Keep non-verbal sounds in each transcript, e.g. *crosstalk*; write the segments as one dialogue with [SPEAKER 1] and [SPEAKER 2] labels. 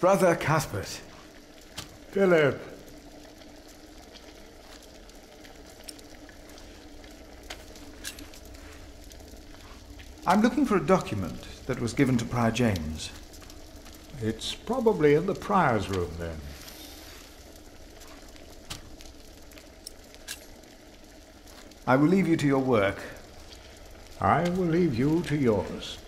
[SPEAKER 1] Brother Cuthbert.
[SPEAKER 2] Philip.
[SPEAKER 1] I'm looking for a document that was given to Prior James.
[SPEAKER 2] It's probably in the prior's room then.
[SPEAKER 1] I will leave you to your work.
[SPEAKER 2] I will leave you to yours.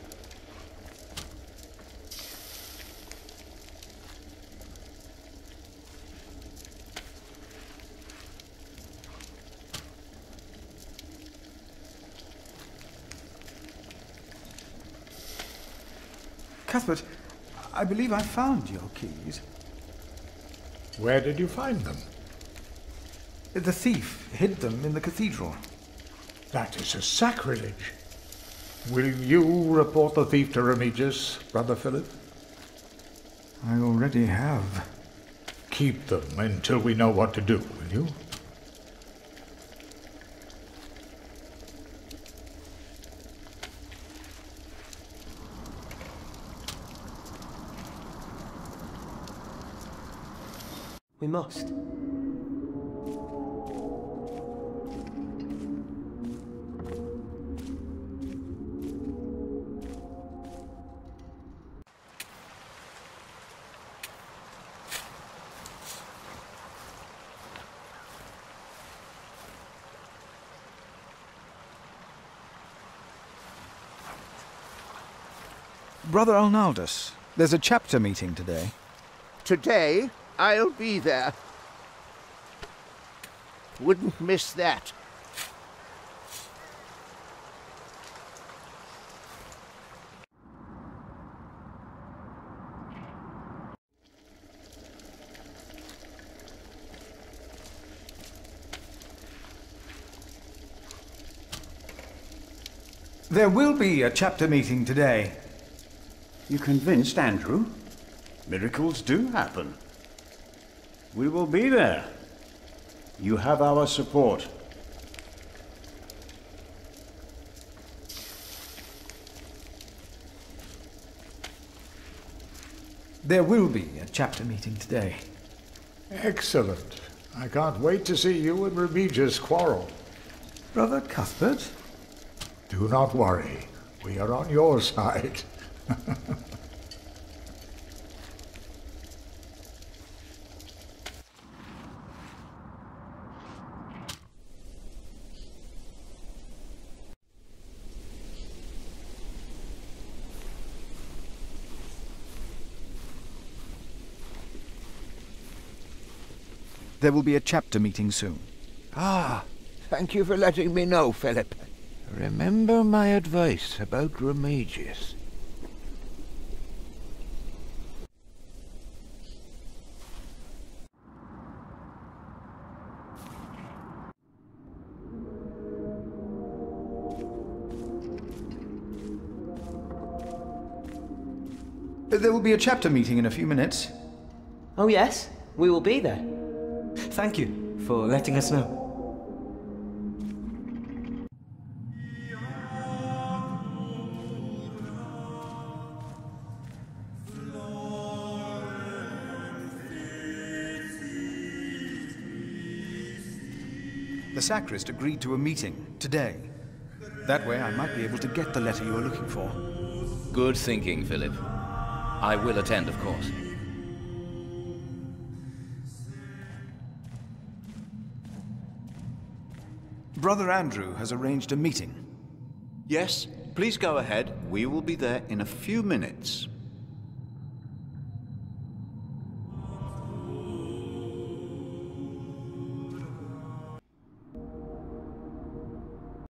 [SPEAKER 1] Cuthbert, I believe I found your keys.
[SPEAKER 2] Where did you find them?
[SPEAKER 1] The thief hid them in the cathedral.
[SPEAKER 2] That is a sacrilege. Will you report the thief to Remigius, Brother Philip?
[SPEAKER 1] I already have.
[SPEAKER 2] Keep them until we know what to do, will you?
[SPEAKER 3] We must.
[SPEAKER 1] Brother Arnaldus, there's a chapter meeting today.
[SPEAKER 4] Today, I'll be there. Wouldn't miss that.
[SPEAKER 1] There will be a chapter meeting today.
[SPEAKER 5] You convinced Andrew? Miracles do happen. We will be there. You have our support.
[SPEAKER 1] There will be a chapter meeting today.
[SPEAKER 2] Excellent. I can't wait to see you and Remigius quarrel.
[SPEAKER 1] Brother Cuthbert?
[SPEAKER 2] Do not worry. We are on your *laughs* side.
[SPEAKER 1] There will be a chapter meeting soon.
[SPEAKER 4] Ah, thank you for letting me know, Philip. Remember my advice about Remigius.
[SPEAKER 1] There will be a chapter meeting in a few minutes.
[SPEAKER 3] Oh, yes, we will be there. Thank you for letting us know.
[SPEAKER 1] The sacrist agreed to a meeting today. That way I might be able to get the letter you are looking for.
[SPEAKER 6] Good thinking, Philip. I will attend, of course.
[SPEAKER 1] Brother Andrew has arranged a meeting.
[SPEAKER 5] Yes, please go ahead. We will be there in a few minutes.